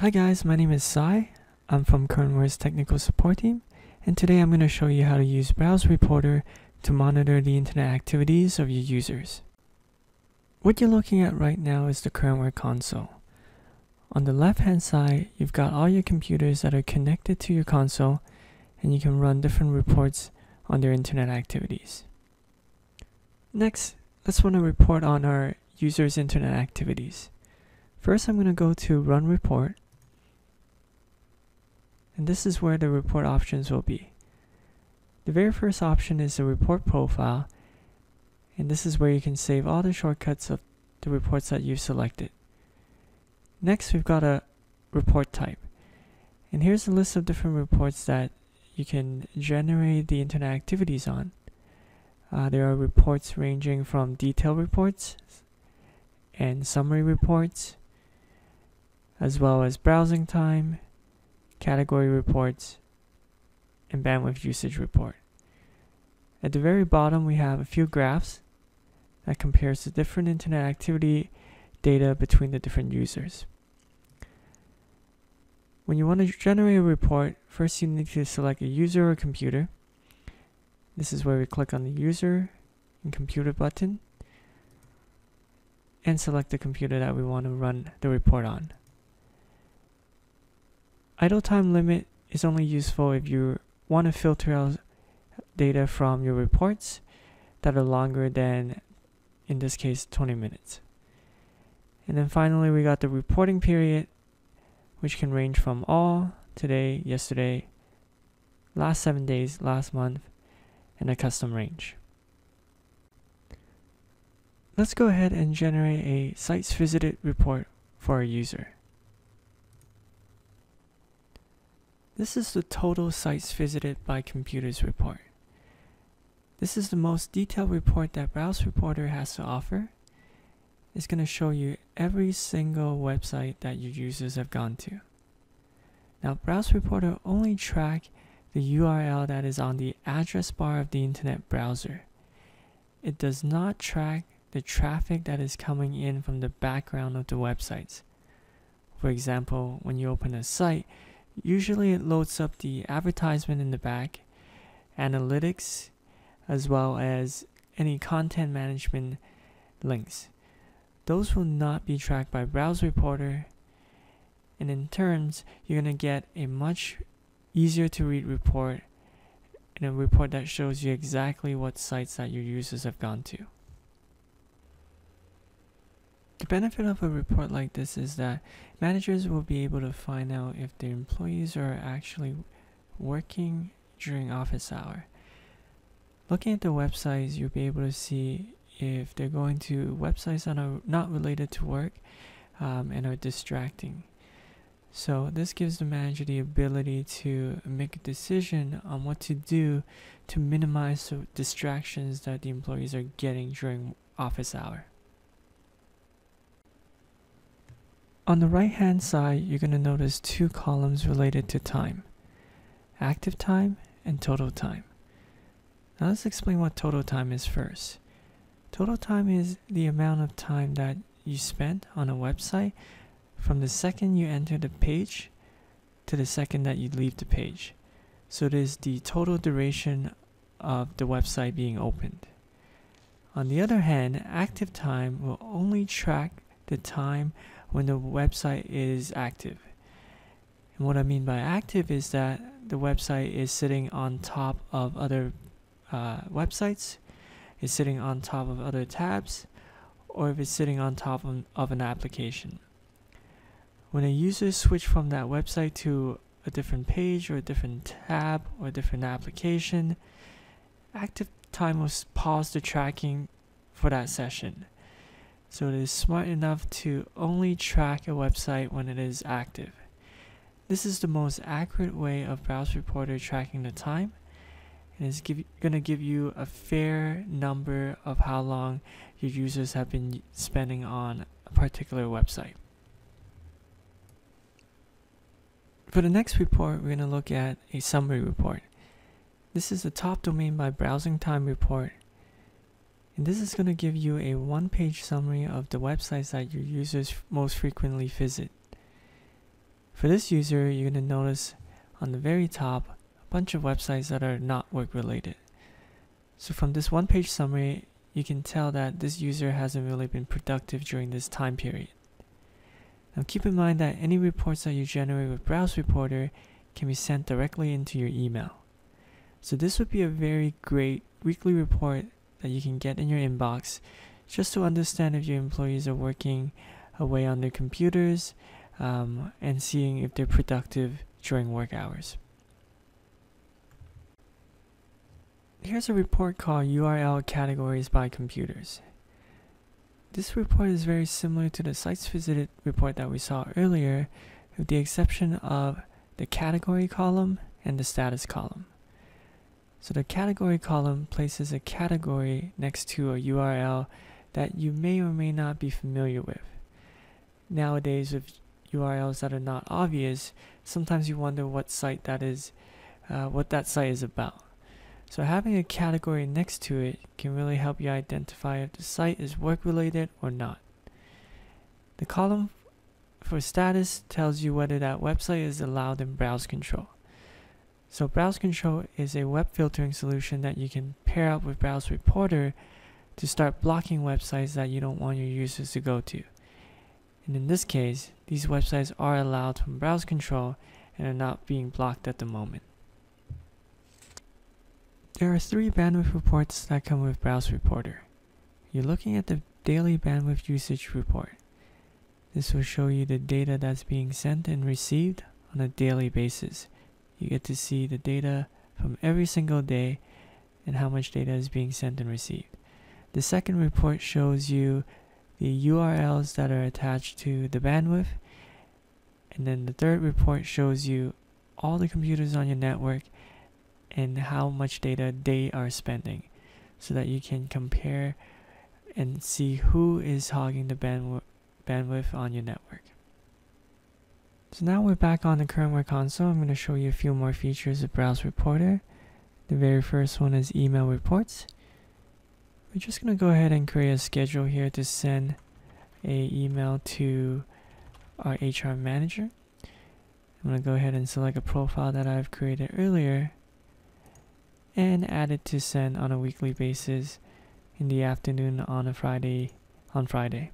Hi guys, my name is Sai. I'm from CurrentWare's technical support team, and today I'm going to show you how to use Browse Reporter to monitor the internet activities of your users. What you're looking at right now is the CurrentWare console. On the left hand side, you've got all your computers that are connected to your console, and you can run different reports on their internet activities. Next, let's run a report on our users' internet activities. First, I'm going to go to Run Report, and this is where the report options will be. The very first option is the report profile, and this is where you can save all the shortcuts of the reports that you've selected. Next, we've got a report type, and here's a list of different reports that you can generate the internet activities on. Uh, there are reports ranging from detail reports and summary reports, as well as browsing time, category reports, and bandwidth usage report. At the very bottom, we have a few graphs that compares the different internet activity data between the different users. When you want to generate a report, first you need to select a user or computer. This is where we click on the user and computer button and select the computer that we want to run the report on. Idle time limit is only useful if you want to filter out data from your reports that are longer than, in this case, 20 minutes. And then finally, we got the reporting period, which can range from all, today, yesterday, last seven days, last month, and a custom range. Let's go ahead and generate a sites visited report for a user. This is the total sites visited by computers report. This is the most detailed report that Browse Reporter has to offer. It's going to show you every single website that your users have gone to. Now, Browse Reporter only track the URL that is on the address bar of the internet browser. It does not track the traffic that is coming in from the background of the websites. For example, when you open a site, usually it loads up the advertisement in the back, analytics, as well as any content management links. Those will not be tracked by Browse Reporter, and in turns, you're going to get a much easier to read report and a report that shows you exactly what sites that your users have gone to. The benefit of a report like this is that managers will be able to find out if their employees are actually working during office hour. Looking at the websites, you'll be able to see if they're going to websites that are not related to work um, and are distracting. So this gives the manager the ability to make a decision on what to do to minimize the distractions that the employees are getting during office hour. On the right hand side, you're going to notice two columns related to time. Active time and total time. Now let's explain what total time is first. Total time is the amount of time that you spent on a website from the second you enter the page to the second that you leave the page. So it is the total duration of the website being opened. On the other hand, active time will only track the time when the website is active. And what I mean by active is that the website is sitting on top of other uh, websites, is sitting on top of other tabs, or if it's sitting on top of, of an application. When a user switch from that website to a different page or a different tab or a different application, active time will pause the tracking for that session. So it is smart enough to only track a website when it is active. This is the most accurate way of Browse Reporter tracking the time and is going to give you a fair number of how long your users have been spending on a particular website. For the next report, we're going to look at a summary report. This is the top domain by browsing time report and this is going to give you a one page summary of the websites that your users most frequently visit. For this user, you're going to notice on the very top a bunch of websites that are not work related. So from this one page summary, you can tell that this user hasn't really been productive during this time period. Now keep in mind that any reports that you generate with Browse Reporter can be sent directly into your email. So this would be a very great weekly report that you can get in your inbox just to understand if your employees are working away on their computers um, and seeing if they're productive during work hours. Here's a report called URL Categories by Computers. This report is very similar to the sites visited report that we saw earlier, with the exception of the category column and the status column. So the category column places a category next to a URL that you may or may not be familiar with. Nowadays, with URLs that are not obvious, sometimes you wonder what site that is, uh, what that site is about. So having a category next to it can really help you identify if the site is work related or not. The column for status tells you whether that website is allowed in browse control. So browse control is a web filtering solution that you can pair up with browse reporter to start blocking websites that you don't want your users to go to. And in this case, these websites are allowed from browse control and are not being blocked at the moment. There are three bandwidth reports that come with Browse Reporter. You're looking at the daily bandwidth usage report. This will show you the data that's being sent and received on a daily basis. You get to see the data from every single day and how much data is being sent and received. The second report shows you the URLs that are attached to the bandwidth. And then the third report shows you all the computers on your network and how much data they are spending so that you can compare and see who is hogging the bandwidth on your network. So now we're back on the CurrentWare console. I'm going to show you a few more features of Browse Reporter. The very first one is email reports. We're just going to go ahead and create a schedule here to send a email to our HR manager. I'm going to go ahead and select a profile that I've created earlier and add it to send on a weekly basis in the afternoon on a Friday on Friday.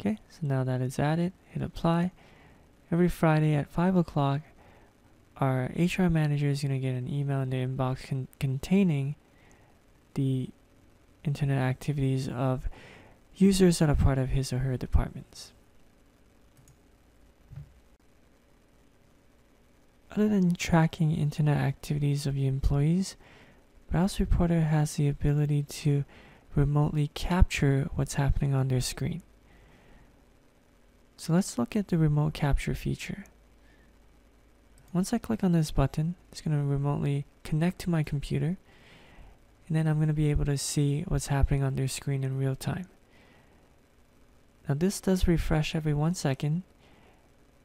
Okay, so now that it's added, hit apply. Every Friday at 5 o'clock, our HR manager is going to get an email in their inbox con containing the internet activities of users that are part of his or her departments. Other than tracking internet activities of your employees, Browse Reporter has the ability to remotely capture what's happening on their screen. So let's look at the remote capture feature. Once I click on this button, it's going to remotely connect to my computer and then I'm going to be able to see what's happening on their screen in real time. Now this does refresh every one second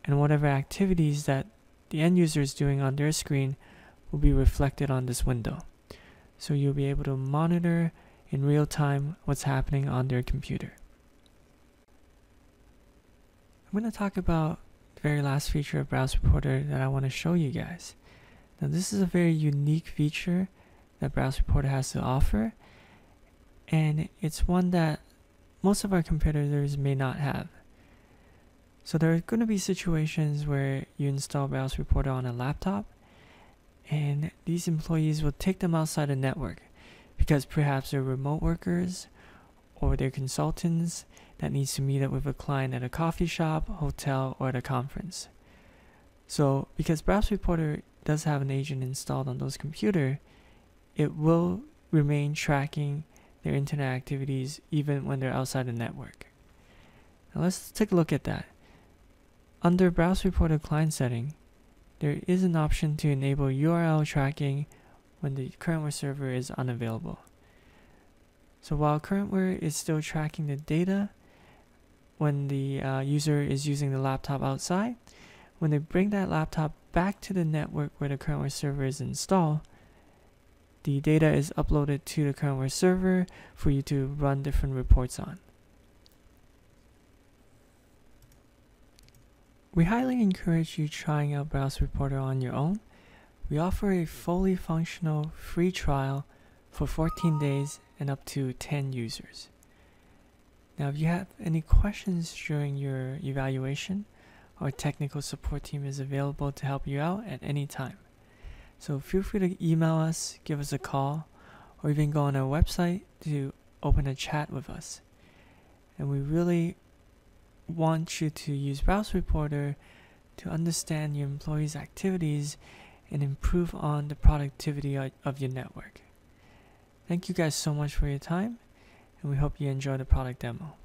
and whatever activities that the end user is doing on their screen will be reflected on this window. So you'll be able to monitor in real time what's happening on their computer. I'm going to talk about the very last feature of Browse Reporter that I want to show you guys. Now this is a very unique feature that Browse Reporter has to offer and it's one that most of our competitors may not have. So there are going to be situations where you install Browse Reporter on a laptop and these employees will take them outside the network because perhaps they're remote workers or they're consultants that needs to meet up with a client at a coffee shop, hotel, or at a conference. So, because Browse Reporter does have an agent installed on those computers, it will remain tracking their internet activities even when they're outside the network. Now let's take a look at that. Under Browse Reporter client setting, there is an option to enable URL tracking when the CurrentWare server is unavailable. So while CurrentWare is still tracking the data when the uh, user is using the laptop outside, when they bring that laptop back to the network where the CurrentWare server is installed, the data is uploaded to the CurrentWare server for you to run different reports on. we highly encourage you trying out Browse Reporter on your own. We offer a fully functional free trial for 14 days and up to 10 users. Now, if you have any questions during your evaluation, our technical support team is available to help you out at any time. So feel free to email us, give us a call, or even go on our website to open a chat with us. And we really want you to use Browse Reporter to understand your employees' activities and improve on the productivity of your network. Thank you guys so much for your time, and we hope you enjoy the product demo.